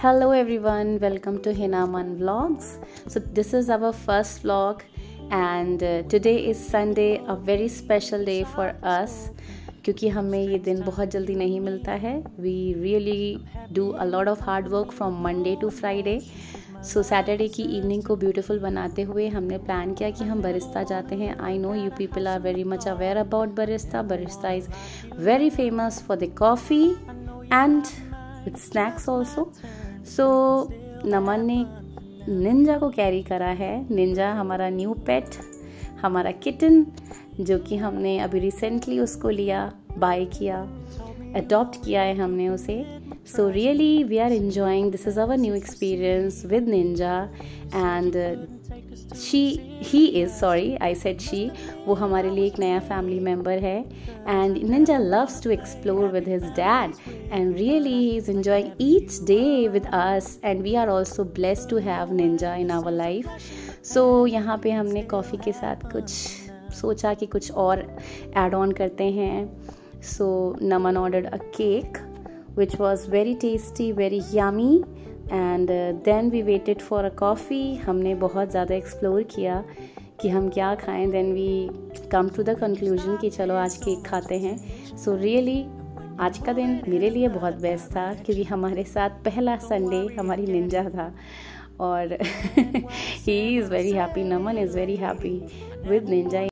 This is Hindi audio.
Hello everyone, welcome to Hinaman Vlogs. So this is our first vlog and uh, today is Sunday, a very special day for us क्योंकि हमें ये दिन बहुत जल्दी नहीं मिलता है। We really do a lot of hard work from Monday to Friday so Saturday की इवनिंग को ब्यूटीफुल बनाते हुए हमने प्लान किया कि हम बरिस्ता जाते हैं। I know you people are very much aware about Barista Barista is very famous for the coffee and with snacks also so so, Naman ने निंजा को कैरी करा है। निंजा हमारा न्यू पेट हमारा किटन जो कि हमने अभी रिसेंटली उसको लिया बाय किया अडॉप्ट किया है हमने उसे। So really we are enjoying this is our new experience with Ninja and she he is sorry I said she वो हमारे लिए एक नया फैमिली मेंबर है। And Ninja loves to explore with his dad really he is enjoying each day with us and we are also bless to have Ninja in our life so यहाँ पे हमने कॉफ़ी के साथ कुछ सोचा कि कुछ और एड ऑन करते हैं। So naman ordered a cake which was very tasty very yummy. And then we waited for a coffee हमने बहुत ज़्यादा एक्सप्लोर किया कि हम क्या खाएँ। Then we come to the conclusion कि चलो आज केक खाते हैं। सो रियली really, आज का दिन मेरे लिए बहुत बेस्ट था, क्योंकि हमारे साथ पहला संडे हमारी निंजा था। और he is very happy Naman is very happy with Ninja